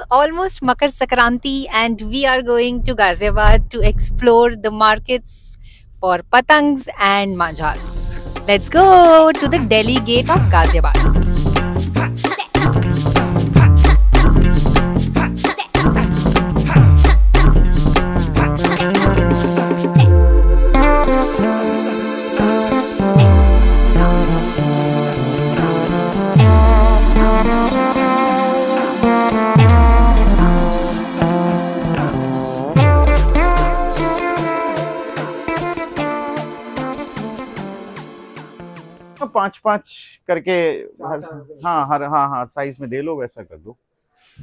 It's almost Makar Sakranti, and we are going to Ghaziabad to explore the markets for patangs and manjas. Let's go to the Delhi gate of Ghaziabad. पाँच पाँच करके हर हाँ हर हाँ हाँ size में दे लो वैसा कर दो।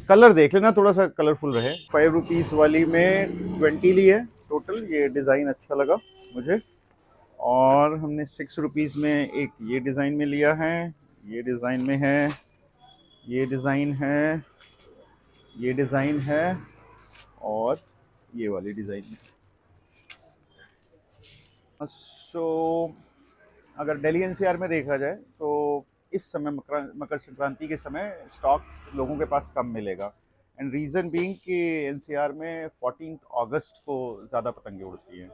कलर देख लेना थोड़ा सा कलरफुल रहे। फाइव रुपीस वाली में ट्वेंटी ली है टोटल ये डिज़ाइन अच्छा लगा मुझे। और हमने सिक्स रुपीस में एक ये डिज़ाइन में लिया है ये डिज़ाइन में है ये डिज़ाइन है ये डिज़ाइन है और ये वाली डिज़ाइन में। सो अगर दिल्ली एनसीआर में देखा जाए तो इस समय मकर मकर संक्रांति के समय स्टॉक लोगों के पास कम मिलेगा। एंड रीज़न बीइंग कि एनसीआर में फोर्टीन अगस्त को ज़्यादा पतंगे उड़ती हैं।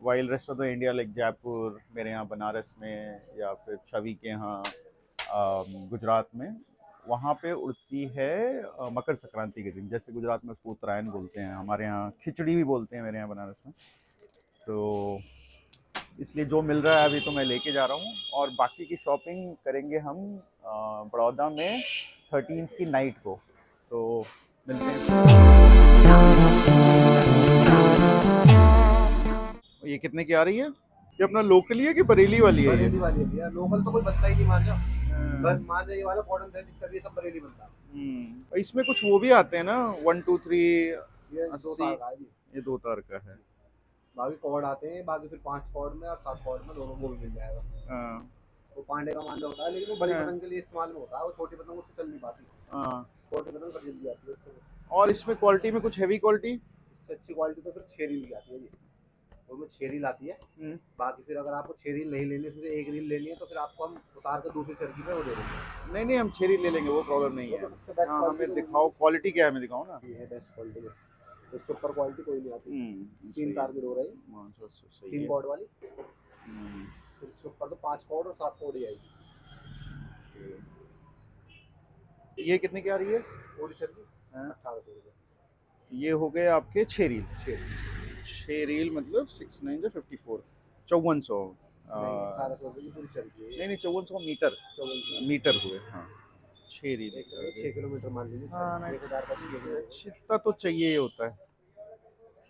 While rest of the India like Jaipur मेरे यहाँ बनारस में या फिर छवि के यहाँ गुजरात में, वहाँ पे उड़ती है मकर संक्रांति के दिन। जैसे गुजरात में उसको उत्तरायण बोलते हैं, हमारे यहाँ खिचड़ी भी बोलते हैं मेरे यहाँ बनारस में। तो इसलिए जो मिल रहा है अभी तो मैं लेके जा रहा हूँ। और बाकी की शॉपिंग करेंगे हम बड़ौदा में थर्टीन की नाइट को। तो मिलते हैं। ये कितने की आ रही है? ये अपना लोकल ही है कि बरेली वाली है बरेली वाली है लोकल तो कोई बनता ही नहीं मांझा हाँ। बस मांझा ये वाला मॉडर्न था जितना भी सब बरेली बनता। है हम्म, इसमें कुछ वो भी आते हैं ना? वन टू थ्री है ये दो तार का है। बाकी कॉर्ड आते हैं बाकी फिर पाँच कॉर्ड में और सात कॉर्ड में दोनों वो भी मिल जाएगा। हाँ, वो पांडे का मांझा होता है लेकिन वो बड़ी हाँ। पतंग के लिए इस्तेमाल में होता है वो छोटी पतंग उससे चल नहीं पाती। हाँ। छोटी पतंग कर जल्दी आती है और इसमें क्वालिटी में कुछ हैवी क्वालिटी इससे अच्छी क्वालिटी तो फिर छह रील की आती है जी। उसमें छह रील आती है। बाकी फिर अगर आपको छह रील नहीं लेनी है एक रील लेनी है तो फिर आपको हम उतार के दूसरी चरखी में वो दे देंगे। नहीं नहीं हम छेरी ले लेंगे वो प्रॉब्लम नहीं है तो हाँ। हमें तो दिखाओ क्वालिटी क्या है हमें दिखाओ ना। ये है बेस्ट क्वालिटी में इससे ऊपर क्वालिटी कोई नहीं आती। हम्म, तीन तार की डोर है। है। हाँ, तो सही तीन। कॉर्ड वाली। हम्म, फिर इसके ऊपर तो पाँच कॉर्ड और सात कॉर्ड ही आएगी। ये कितने की आ रही है? चरखी हाँ। अठारह सौ रुपये। ये हो गए आपके छः रील छः रील मतलब सिक्स नाइन जो फिफ्टी फोर चौवन सौ। अठारह सौ रुपये की पूरी चरखी है। नहीं नहीं चौवन सौ मीटर। चौवन मीटर हुए हाँ। छः रील छः किलोमीटर मान लीजिए हाँ, तो चाहिए ही होता है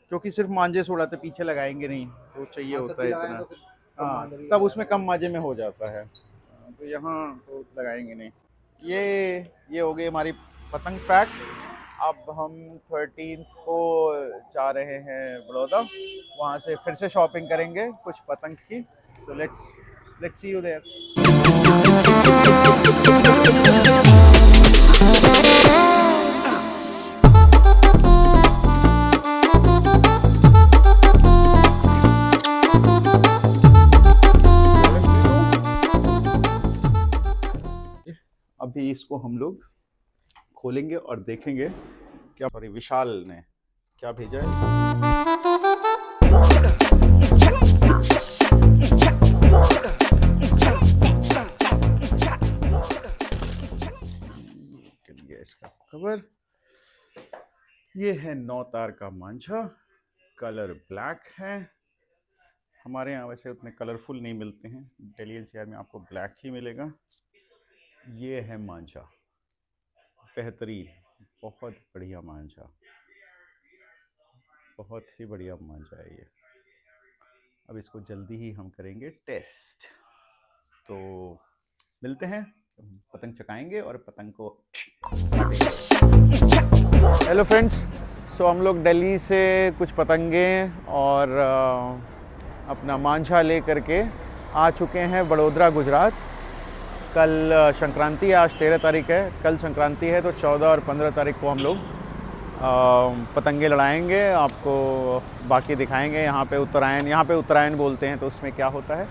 क्योंकि सिर्फ़ मांझे से उड़ाते पीछे लगाएँगे नहीं तो चाहिए हाँ, होता है इतना। तो हाँ तब उसमें कम माजे में हो जाता है। हाँ, तो यहाँ तो लगाएँगे नहीं। ये ये हो गई हमारी पतंग पैक अब हम थर्टीन को जा रहे हैं बड़ौदा। वहाँ से फिर से शॉपिंग करेंगे कुछ पतंग की। तो let's let's see you there इसको हम लोग खोलेंगे और देखेंगे क्या सॉरी विशाल ने क्या भेजा है। कवर ये है नौ तार का मांझा कलर ब्लैक है। हमारे यहाँ वैसे उतने कलरफुल नहीं मिलते हैं। डेली एनसीआर में आपको ब्लैक ही मिलेगा। ये है मांझा। बेहतरीन, बहुत बढ़िया मांझा। बहुत ही बढ़िया मांझा है ये। अब इसको जल्दी ही हम करेंगे टेस्ट। तो मिलते हैं, पतंग चकाएँगे और पतंग को हेलो फ्रेंड्स सो हम लोग दिल्ली से कुछ पतंगे और अपना मांझा ले करके आ चुके हैं बड़ोदरा, गुजरात। कल संक्रांति है, आज तेरह तारीख है। कल संक्रांति है तो चौदह और पंद्रह तारीख को हम लोग पतंगे लड़ाएँगे, आपको बाकी दिखाएँगे। यहाँ पे उत्तरायण, यहाँ पे उत्तरायण बोलते हैं तो उसमें क्या होता है?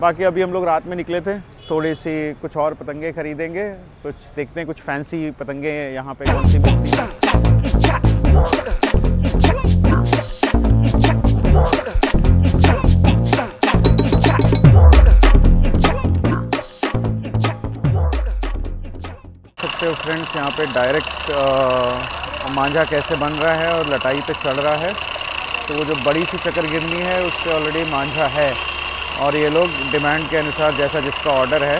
बाकी अभी हम लोग रात में निकले थे थोड़ी सी कुछ और पतंगे खरीदेंगे, कुछ देखते हैं, कुछ फैंसी पतंगे यहाँ पे कौन सी मिलती हैं। फ्रेंड्स यहाँ पे डायरेक्ट मांझा कैसे बन रहा है और लटाई पे चढ़ रहा है। तो वो जो बड़ी सी चक्कर गिरनी है उस पर ऑलरेडी मांझा है। और ये लोग डिमांड के अनुसार जैसा जिसका ऑर्डर है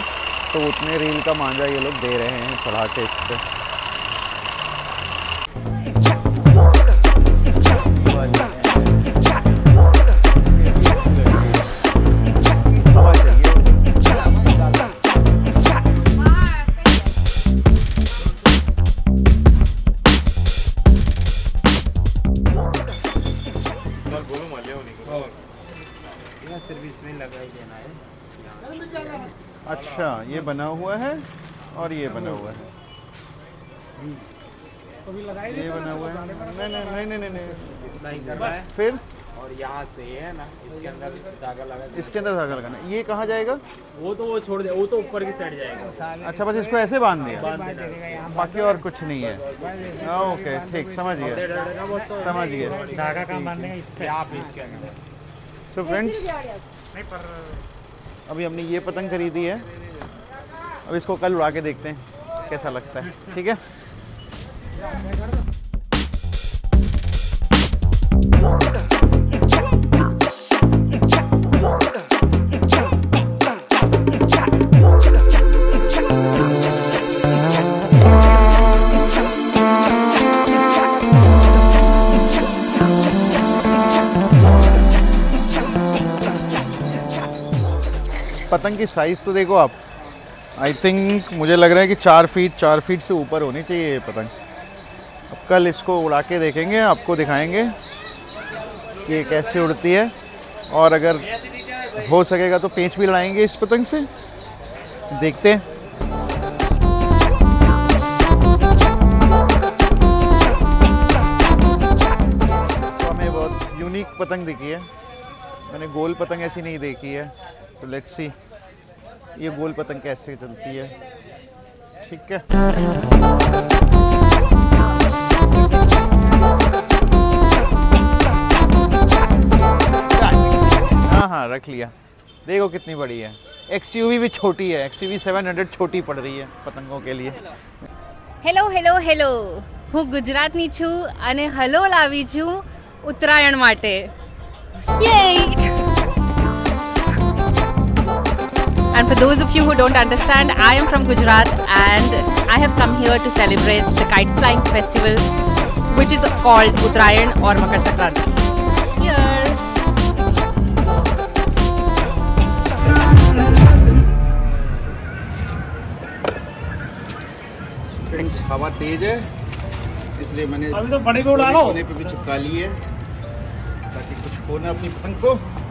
तो उतने रील का मांझा ये लोग दे रहे हैं चढ़ा के इस पर अच्छा ये बना हुआ है और ये बना हुआ है। ये बना हुआ है। नहीं नहीं नहीं नहीं नहीं, नहीं। है। फिर? और यहाँ से है ना इसके अंदर धागा लगा इसके अंदर धागा लगाना। ये कहाँ जाएगा? वो तो वो छोड़ दे वो तो ऊपर की साइड जाएगा। अच्छा बस इसको ऐसे बाँध दिया। बाकी और कुछ नहीं है। ओके ठीक समझ गया। समझ गया। धागा कहाँ बांधने का आप इसके अंदर। तो फ्रेंड्स अभी हमने ये पतंग खरीदी है अब इसको कल उड़ा के देखते हैं कैसा लगता है ठीक है पतंग की साइज़ तो देखो आप। आई थिंक मुझे लग रहा है कि चार फीट चार फीट से ऊपर होनी चाहिए ये पतंग। अब कल इसको उड़ा के देखेंगे, आपको दिखाएँगे कि ये कैसे उड़ती है। और अगर हो सकेगा तो पेंच भी लड़ाएँगे इस पतंग से। देखते हैं। हमें बहुत यूनिक पतंग दिखी है। मैंने गोल पतंग ऐसी नहीं देखी है। तो लेट्स सी ये गोल पतंग कैसे चलती है ठीक है हाँ हाँ रख लिया देखो कितनी बड़ी है एक्स भी छोटी है एक्स यू सेवन हंड्रेड छोटी पड़ रही है पतंगों के लिए હેલો હેલો હેલો હું ગુજરાતની છું અને હલો લાવી છું ઉત્તરાયણ માટે Yay! And for those of you who don't understand, I am from Gujarat and I have come here to celebrate the kite flying festival, which is called Uttarayan or Makar Sankranti. Friends हवा तेज है इसलिए मैंने अभी तो बड़े पे उड़ा लो पे भी चिपका ली है ताकि कुछ हो ना अपनी पतंग को